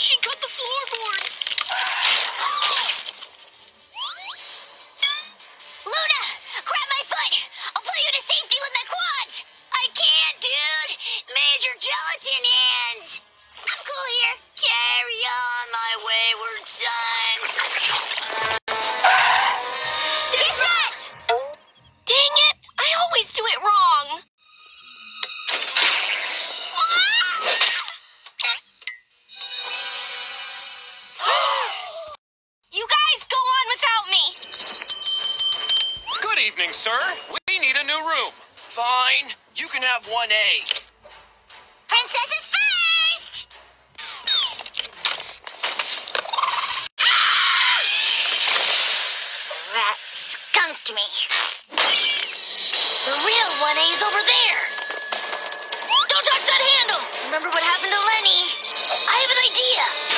She cut the floorboards. Luna, grab my foot. I'll pull you to safety with my quads. I can't, dude. Major gelatin hands. I'm cool here. Carry on, my wayward sons. Good evening, sir. We need a new room. Fine. You can have 1A. Princesses first! That skunked me. The real 1A's over there. Don't touch that handle! Remember what happened to Lenny? I have an idea.